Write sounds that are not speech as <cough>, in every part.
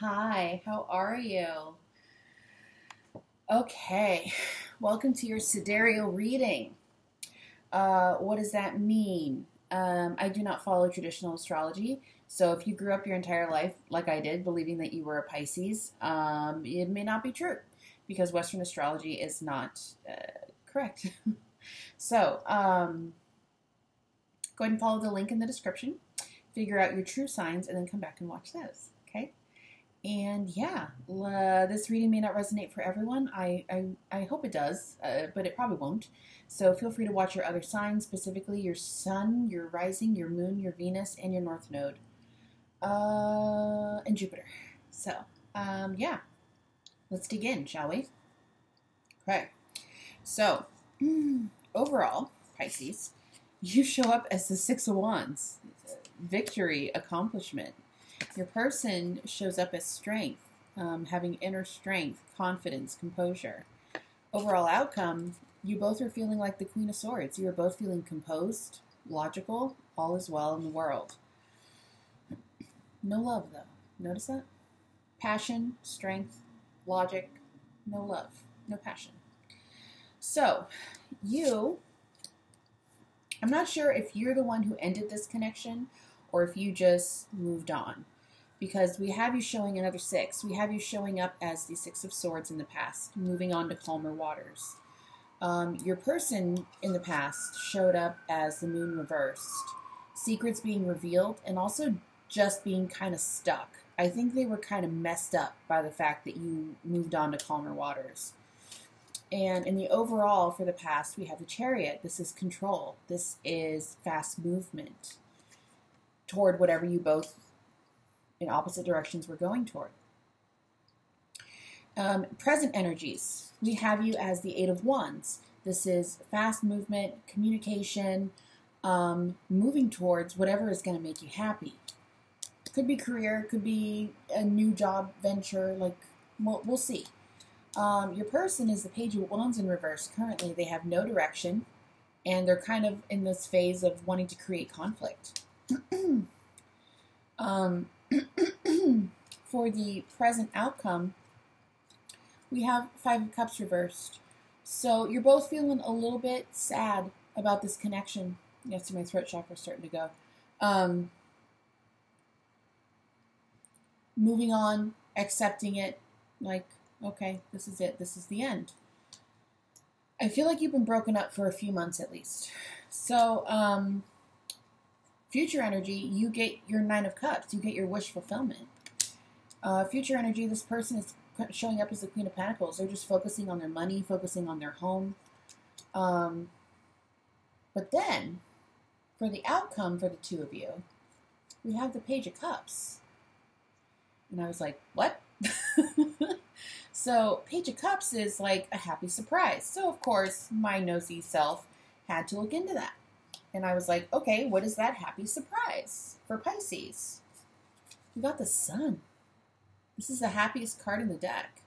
Hi, how are you? Okay, welcome to your sidereal reading. Uh, what does that mean? Um, I do not follow traditional astrology, so if you grew up your entire life, like I did, believing that you were a Pisces, um, it may not be true because Western astrology is not uh, correct. <laughs> so, um, go ahead and follow the link in the description figure out your true signs, and then come back and watch those. And yeah, this reading may not resonate for everyone. I, I, I hope it does, uh, but it probably won't. So feel free to watch your other signs, specifically your sun, your rising, your moon, your Venus, and your north node, uh, and Jupiter. So, um, yeah, let's dig in, shall we? Okay. So, <clears throat> overall, Pisces, you show up as the Six of Wands victory, accomplishment. Your person shows up as strength, um, having inner strength, confidence, composure. Overall outcome, you both are feeling like the Queen of Swords. You are both feeling composed, logical, all is well in the world. No love, though. Notice that? Passion, strength, logic, no love, no passion. So, you, I'm not sure if you're the one who ended this connection or if you just moved on. Because we have you showing another six. We have you showing up as the Six of Swords in the past, moving on to calmer waters. Um, your person in the past showed up as the moon reversed, secrets being revealed, and also just being kind of stuck. I think they were kind of messed up by the fact that you moved on to calmer waters. And in the overall for the past, we have the chariot. This is control. This is fast movement toward whatever you both in opposite directions we're going toward. Um, present energies. We have you as the Eight of Wands. This is fast movement, communication, um, moving towards whatever is going to make you happy. Could be career, could be a new job venture, like, we'll, we'll see. Um, your person is the Page of Wands in reverse. Currently, they have no direction, and they're kind of in this phase of wanting to create conflict. <clears throat> um, <coughs> for the present outcome, we have Five of Cups reversed. So you're both feeling a little bit sad about this connection. Yes, my throat chakra starting to go. Um, moving on, accepting it, like, okay, this is it, this is the end. I feel like you've been broken up for a few months at least. So, um, Future energy, you get your Nine of Cups. You get your wish fulfillment. Uh, future energy, this person is showing up as the Queen of Pentacles. They're just focusing on their money, focusing on their home. Um, but then, for the outcome for the two of you, we have the Page of Cups. And I was like, what? <laughs> so, Page of Cups is like a happy surprise. So, of course, my nosy self had to look into that. And I was like, okay, what is that happy surprise for Pisces? You got the sun. This is the happiest card in the deck.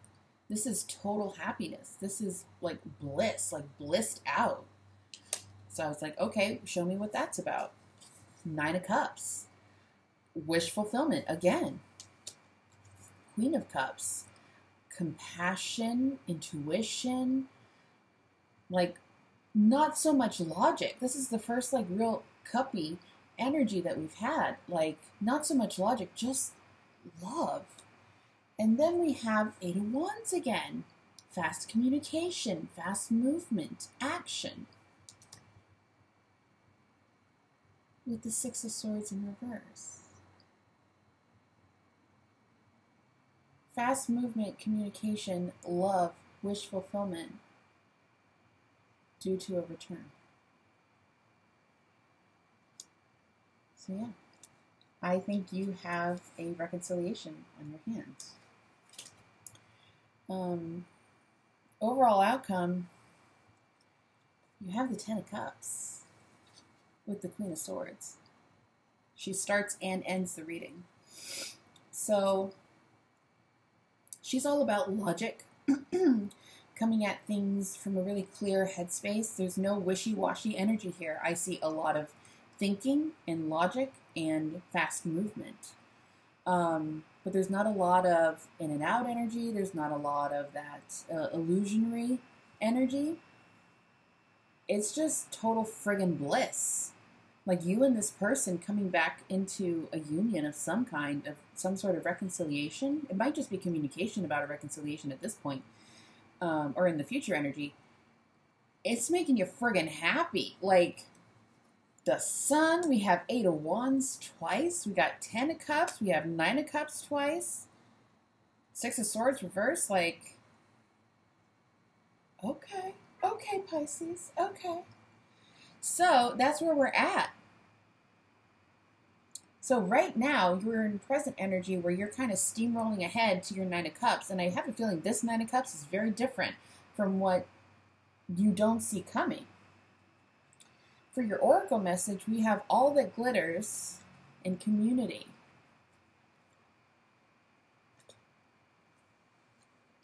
This is total happiness. This is like bliss, like blissed out. So I was like, okay, show me what that's about. Nine of Cups. Wish fulfillment again. Queen of Cups. Compassion, intuition, like not so much logic. This is the first like real cuppy energy that we've had. Like not so much logic, just love. And then we have Eight of Wands again. Fast communication, fast movement, action. With the Six of Swords in reverse. Fast movement, communication, love, wish fulfillment due to a return. So, yeah, I think you have a reconciliation on your hands. Um, overall outcome, you have the Ten of Cups with the Queen of Swords. She starts and ends the reading. So, she's all about logic. <clears throat> <clears throat> coming at things from a really clear headspace. There's no wishy washy energy here. I see a lot of thinking and logic and fast movement. Um, but there's not a lot of in and out energy. There's not a lot of that uh, illusionary energy. It's just total friggin' bliss. Like you and this person coming back into a union of some kind, of some sort of reconciliation. It might just be communication about a reconciliation at this point, um, or in the future energy. It's making you friggin' happy. Like, the sun. We have eight of wands twice. We got ten of cups. We have nine of cups twice. Six of swords reverse. Like, okay, okay, Pisces, okay. So that's where we're at. So right now you're in present energy where you're kind of steamrolling ahead to your nine of cups, and I have a feeling this nine of cups is very different from what you don't see coming. For your oracle message, we have all that glitters in community.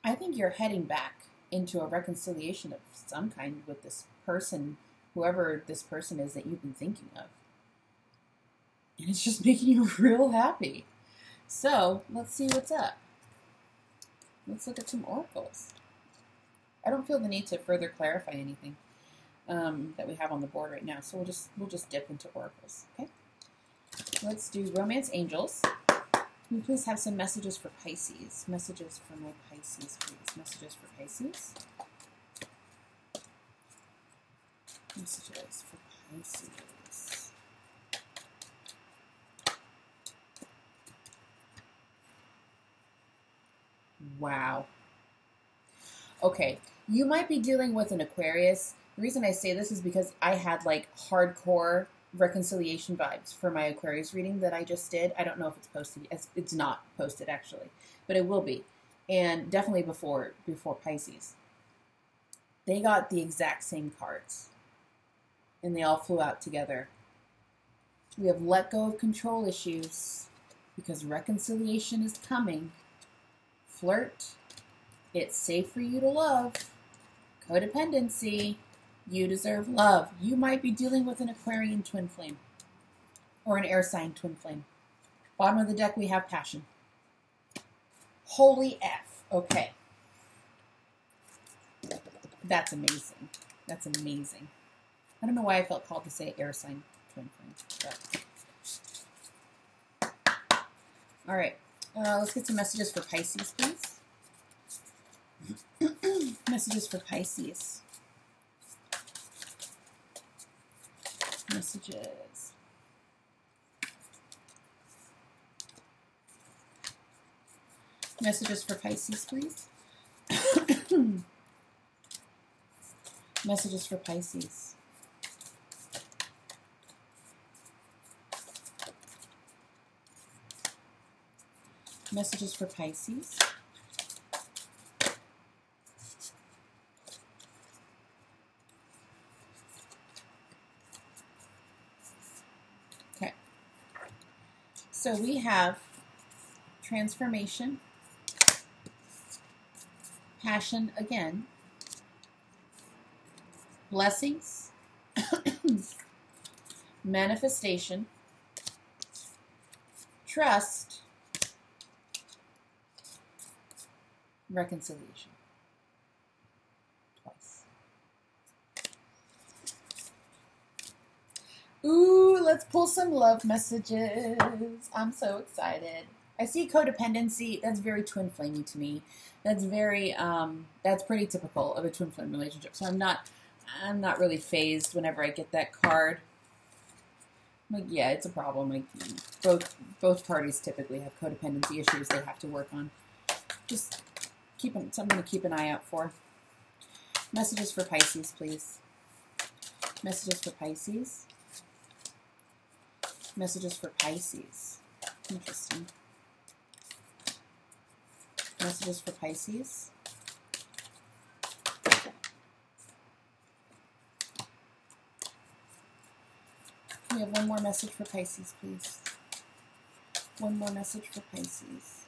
I think you're heading back into a reconciliation of some kind with this person, whoever this person is that you've been thinking of. And it's just <laughs> making you real happy. So let's see what's up. Let's look at some oracles. I don't feel the need to further clarify anything um, that we have on the board right now. So we'll just we'll just dip into oracles. Okay. Let's do romance angels. Can you please have some messages for Pisces? Messages for my Pisces, please. Messages for Pisces. Messages for Pisces. Wow. Okay, you might be dealing with an Aquarius the reason I say this is because I had like hardcore reconciliation vibes for my Aquarius reading that I just did. I don't know if it's posted. It's, not posted actually, but it will be, and definitely before before Pisces. They got the exact same cards, and they all flew out together. We have let go of control issues because reconciliation is coming. Flirt. It's safe for you to love. Codependency you deserve love. You might be dealing with an Aquarian twin flame or an air sign twin flame. Bottom of the deck, we have passion. Holy F. Okay. That's amazing. That's amazing. I don't know why I felt called to say air sign twin flame. But. All right. Uh, let's get some messages for Pisces, please. <clears throat> messages for Pisces. messages. Messages for Pisces, please. <coughs> messages for Pisces. Messages for Pisces. So we have transformation, passion again, blessings, <coughs> manifestation, trust, reconciliation. Twice. Ooh, let's pull some love messages. I'm so excited. I see codependency. That's very twin flamey to me. That's very um that's pretty typical of a twin flame relationship. So I'm not I'm not really phased whenever I get that card. like, yeah, it's a problem. Like both both parties typically have codependency issues they have to work on. Just keep something to keep an eye out for. Messages for Pisces, please. Messages for Pisces. Messages for Pisces. Interesting. Messages for Pisces. We have one more message for Pisces, please. One more message for Pisces.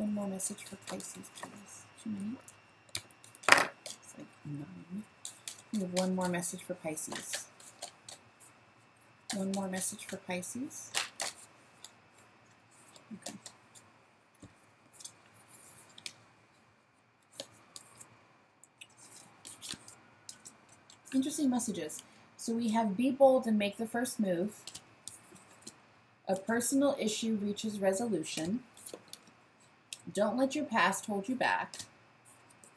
One more message for Pisces, please. Too many? Like. We have one more message for Pisces. One more message for Pisces. Okay. Interesting messages. So we have be bold and make the first move. A personal issue reaches resolution. Don't let your past hold you back.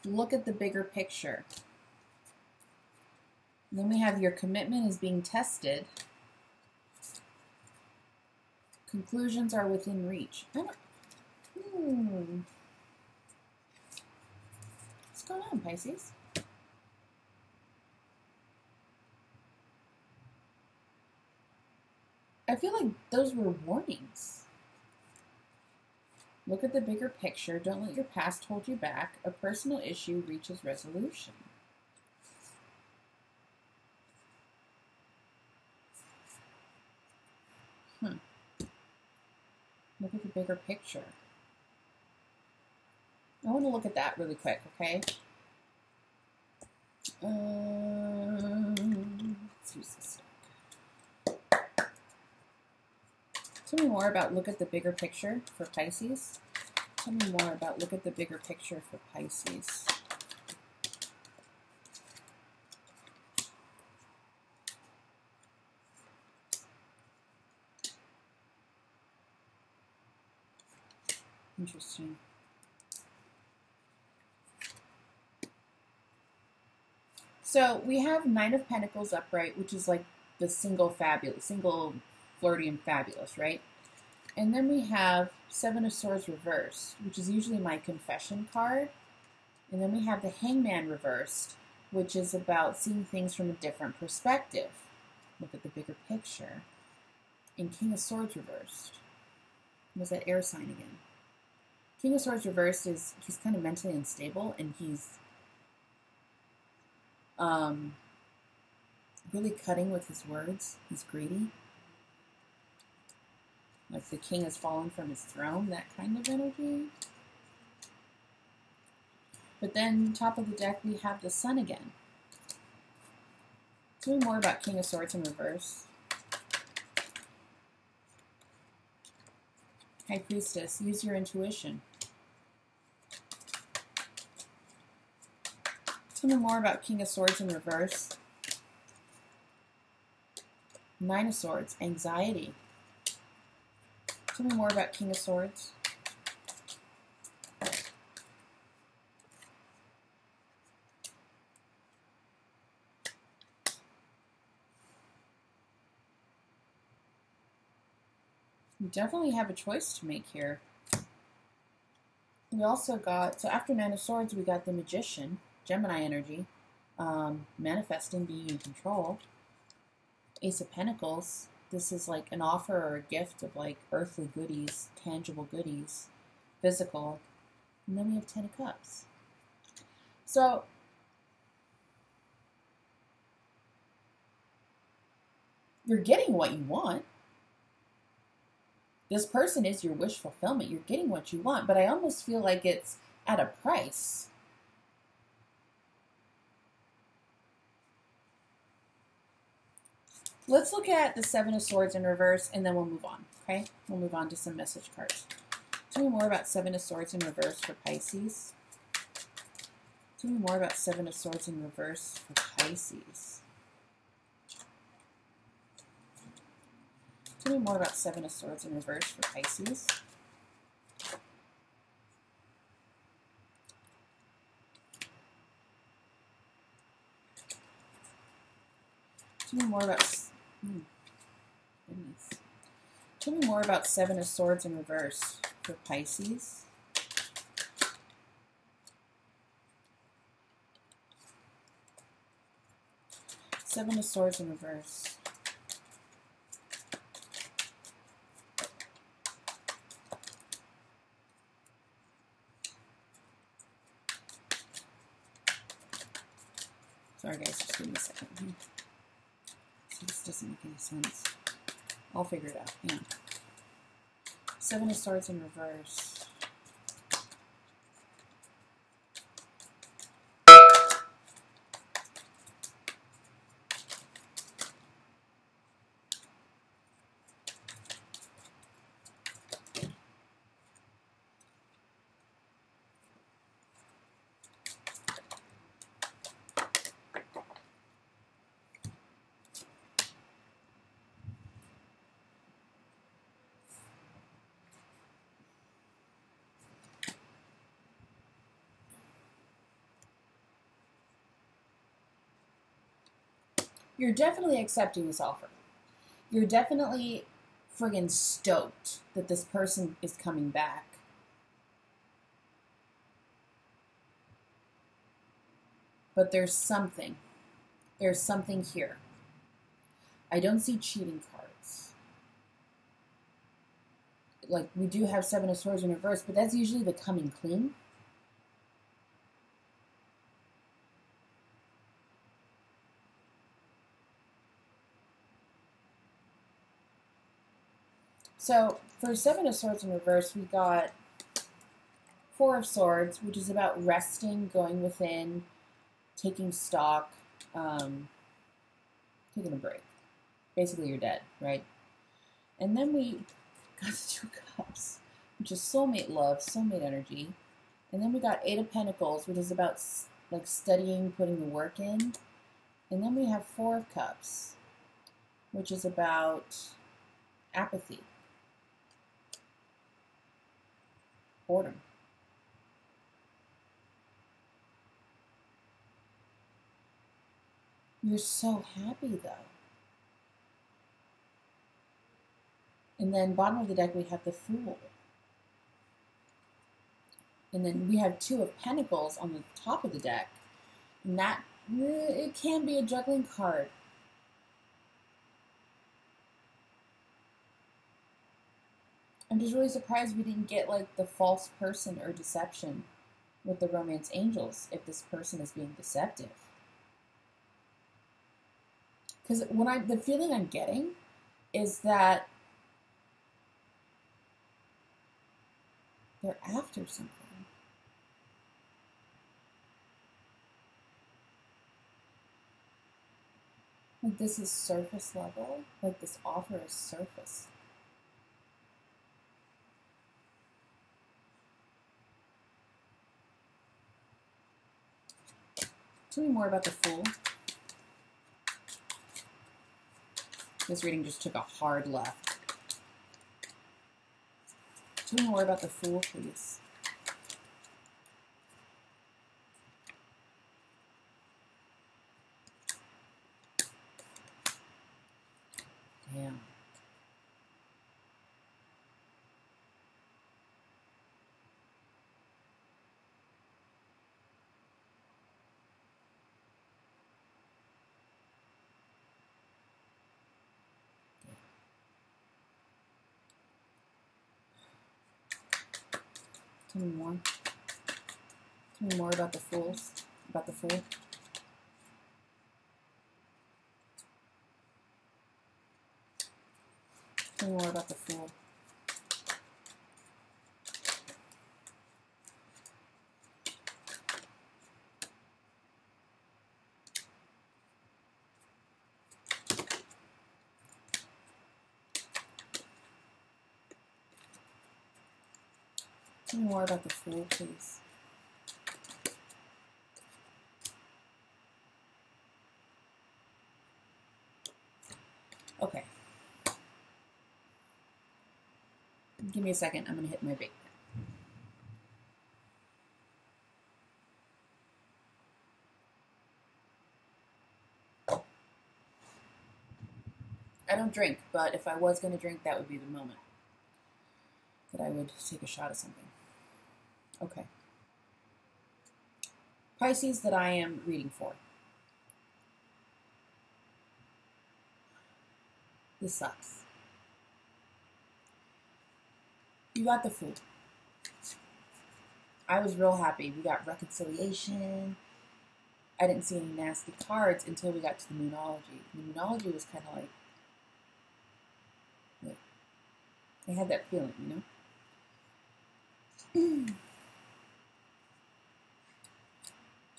Look at the bigger picture. Then we have your commitment is being tested. Conclusions are within reach. Hmm. What's going on, Pisces? I feel like those were warnings. Look at the bigger picture. Don't let your past hold you back. A personal issue reaches resolution. Hmm. Look at the bigger picture. I want to look at that really quick, okay? Um, let's use this. Tell me more about look at the bigger picture for Pisces. Tell me more about look at the bigger picture for Pisces. Interesting. So we have Nine of Pentacles upright, which is like the single fabulous, single flirty and fabulous, right? And then we have Seven of Swords reversed, which is usually my confession card. And then we have the Hangman reversed, which is about seeing things from a different perspective. Look at the bigger picture. And King of Swords reversed. Was that air sign again? King of Swords reversed is he's kind of mentally unstable and he's um, really cutting with his words. He's greedy like the king has fallen from his throne, that kind of energy. But then, top of the deck, we have the sun again. Tell me more about King of Swords in reverse. High Priestess, use your intuition. Tell me more about King of Swords in reverse. Nine of Swords, anxiety. Tell me more about King of Swords. You definitely have a choice to make here. We also got, so after Nine of Swords, we got the Magician, Gemini energy, um, manifesting, being in control. Ace of Pentacles, this is like an offer or a gift of like earthly goodies, tangible goodies, physical. And then we have Ten of Cups. So, you're getting what you want. This person is your wish fulfillment. You're getting what you want, but I almost feel like it's at a price. Let's look at the Seven of Swords in reverse, and then we'll move on, okay? We'll move on to some message cards. Tell me more about Seven of Swords in reverse for Pisces. Tell me more about Seven of Swords in reverse for Pisces. Tell me more about Seven of Swords in reverse for Pisces. Tell me more about Hmm. Tell me more about Seven of Swords in reverse for Pisces. Seven of Swords in reverse. Sorry guys, just give me a second this doesn't make any sense. I'll figure it out. Yeah. Seven of Swords in reverse. You're definitely accepting this offer. You're definitely friggin' stoked that this person is coming back. But there's something. There's something here. I don't see cheating cards. Like, we do have Seven of Swords in reverse, but that's usually the coming clean. So for Seven of Swords in reverse, we got Four of Swords, which is about resting, going within, taking stock, um, taking a break. Basically, you're dead, right? And then we <laughs> got the Two Cups, which is soulmate love, soulmate energy. And then we got Eight of Pentacles, which is about like studying, putting the work in. And then we have Four of Cups, which is about apathy boredom. You're so happy though. And then bottom of the deck we have the Fool. And then we have two of Pentacles on the top of the deck. And that, it can be a juggling card. I'm just really surprised we didn't get like the false person or deception with the romance angels if this person is being deceptive. Because when I the feeling I'm getting is that they're after something. Like this is surface level. Like this offer is surface. Tell me more about the Fool. This reading just took a hard left. Tell me more about the Fool, please. Damn. Me more. Tell me more about the fools. About the fool. Tell me more about the fool. More about the fool, please. Okay. Give me a second. I'm going to hit my bait. I don't drink, but if I was going to drink, that would be the moment that I would take a shot of something. Okay. Pisces that I am reading for. This sucks. You got the Fool. I was real happy. We got reconciliation. I didn't see any nasty cards until we got to the Moonology. The Moonology was kind of like, like, I had that feeling, you know? <clears throat>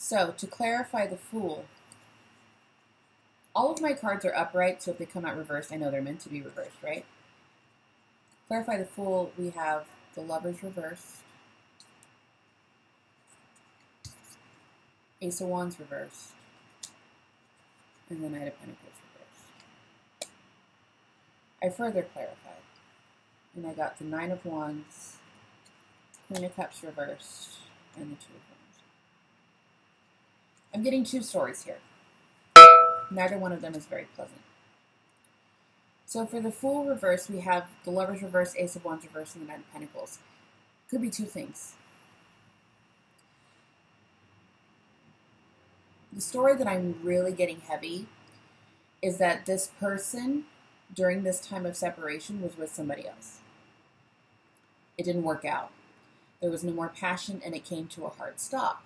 So, to clarify the Fool, all of my cards are upright, so if they come out reversed, I know they're meant to be reversed, right? Clarify the Fool, we have the Lovers reversed, Ace of Wands reversed, and the Knight of Pentacles reversed. I further clarified, and I got the Nine of Wands, Queen of Cups reversed, and the Two of Wands. I'm getting two stories here. Neither one of them is very pleasant. So for the Fool reverse, we have the Lover's reverse, Ace of Wands reverse, and the Nine of Pentacles. Could be two things. The story that I'm really getting heavy is that this person during this time of separation was with somebody else. It didn't work out. There was no more passion and it came to a hard stop.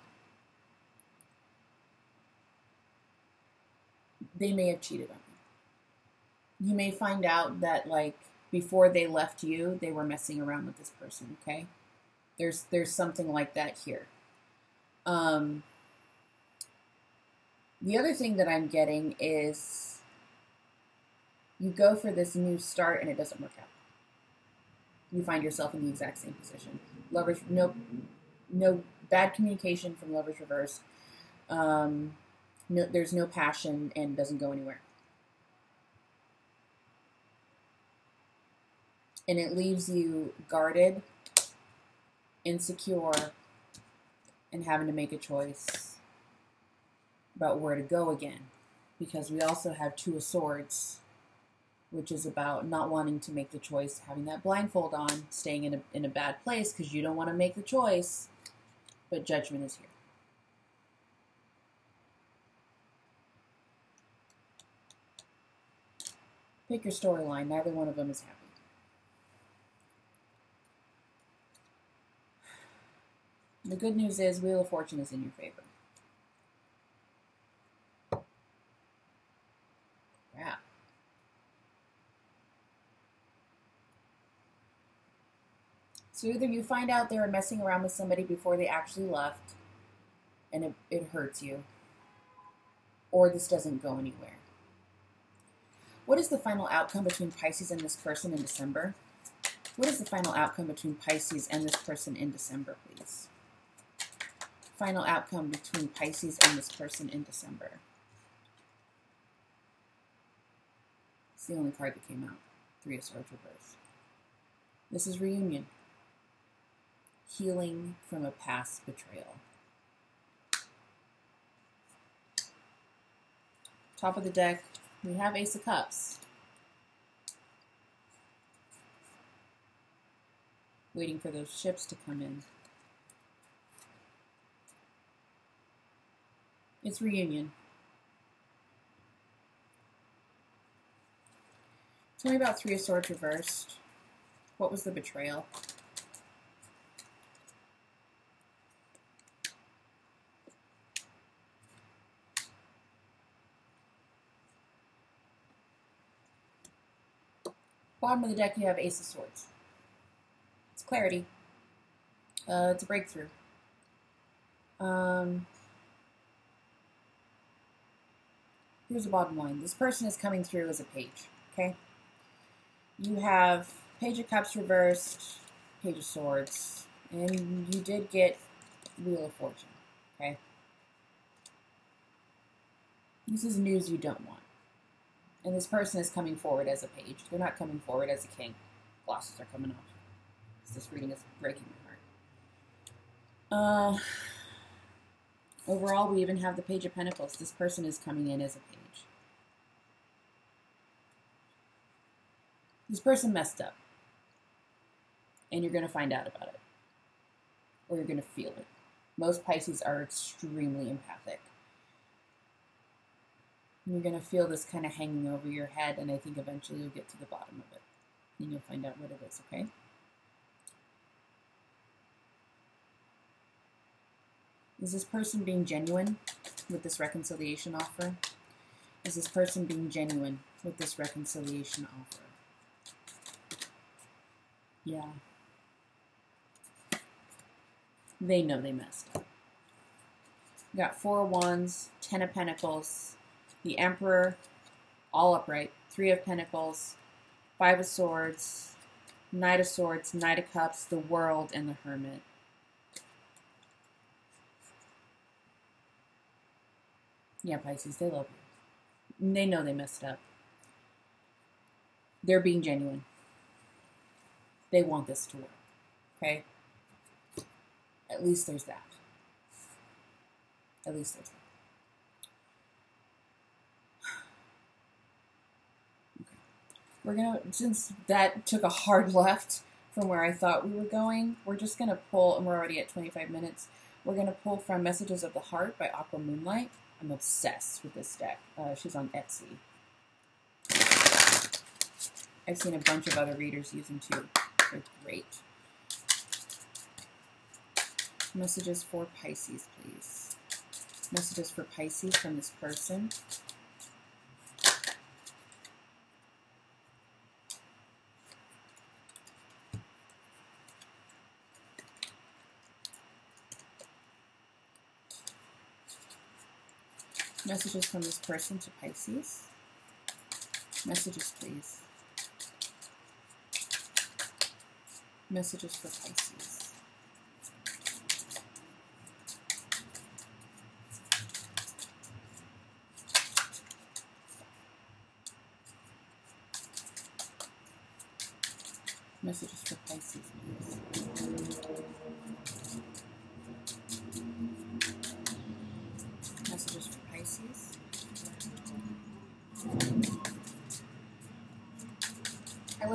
They may have cheated on you. You may find out that like before they left you, they were messing around with this person, okay? There's there's something like that here. Um the other thing that I'm getting is you go for this new start and it doesn't work out. You find yourself in the exact same position. Lovers, no, no bad communication from lovers reverse. Um, no, there's no passion and doesn't go anywhere. And it leaves you guarded, insecure, and having to make a choice about where to go again. Because we also have Two of Swords which is about not wanting to make the choice, having that blindfold on, staying in a, in a bad place because you don't want to make the choice, but judgment is here. Pick your storyline. Neither one of them is happy. The good news is Wheel of Fortune is in your favor. So either you find out they were messing around with somebody before they actually left, and it, it hurts you, or this doesn't go anywhere. What is the final outcome between Pisces and this person in December? What is the final outcome between Pisces and this person in December, please? Final outcome between Pisces and this person in December. It's the only card that came out. Three of Swords reverse. This is reunion healing from a past betrayal. Top of the deck, we have Ace of Cups. Waiting for those ships to come in. It's reunion. Tell me about Three of Swords reversed. What was the betrayal? Bottom of the deck, you have Ace of Swords. It's clarity. Uh, it's a breakthrough. Um, here's the bottom line. This person is coming through as a page, okay? You have Page of Cups reversed, Page of Swords, and you did get Wheel of Fortune, okay? This is news you don't want. And this person is coming forward as a page. They're not coming forward as a king. Glosses are coming off. This reading is breaking my heart. Uh, overall, we even have the Page of Pentacles. This person is coming in as a page. This person messed up. And you're going to find out about it. Or you're going to feel it. Most Pisces are extremely empathic you're going to feel this kind of hanging over your head, and I think eventually you'll get to the bottom of it. And you'll find out what it is, okay? Is this person being genuine with this reconciliation offer? Is this person being genuine with this reconciliation offer? Yeah. They know they messed up. got Four Wands, Ten of Pentacles, the Emperor, all upright, Three of Pentacles, Five of Swords, Knight of Swords, Knight of Cups, the World, and the Hermit. Yeah, Pisces, they love you. They know they messed up. They're being genuine. They want this to work. Okay? At least there's that. At least there's that. We're gonna since that took a hard <laughs> left from where I thought we were going, we're just gonna pull, and we're already at 25 minutes. We're gonna pull from Messages of the Heart by Aqua Moonlight. I'm obsessed with this deck. Uh, she's on Etsy. I've seen a bunch of other readers using too. They're great. Messages for Pisces, please. Messages for Pisces from this person. Messages from this person to Pisces. Messages, please. Messages for Pisces. Messages for Pisces, please.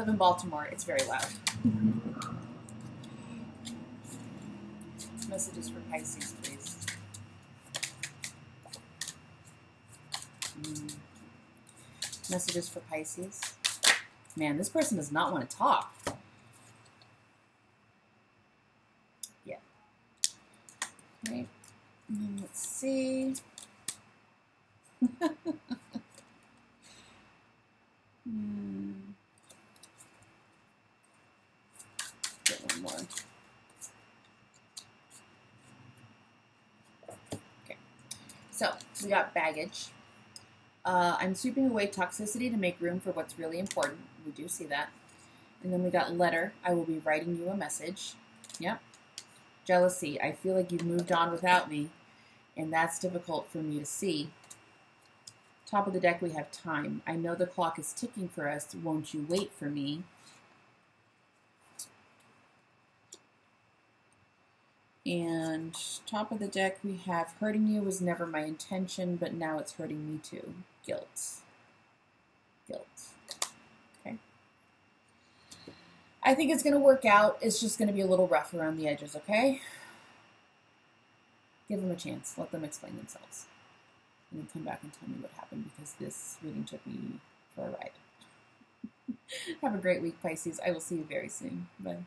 Live in Baltimore. It's very loud. Messages for Pisces, please. Mm. Messages for Pisces. Man, this person does not want to talk. Yeah. Right. And then let's see. Hmm. Get one more. Okay. So we got baggage. Uh, I'm sweeping away toxicity to make room for what's really important. We do see that. And then we got letter. I will be writing you a message. Yep. Jealousy. I feel like you've moved on without me, and that's difficult for me to see. Top of the deck, we have time. I know the clock is ticking for us. Won't you wait for me? And top of the deck, we have hurting you was never my intention, but now it's hurting me too. Guilt. Guilt. Okay. I think it's going to work out. It's just going to be a little rough around the edges, okay? Give them a chance. Let them explain themselves. And then come back and tell me what happened because this reading took me for a ride. <laughs> Have a great week, Pisces. I will see you very soon. Bye.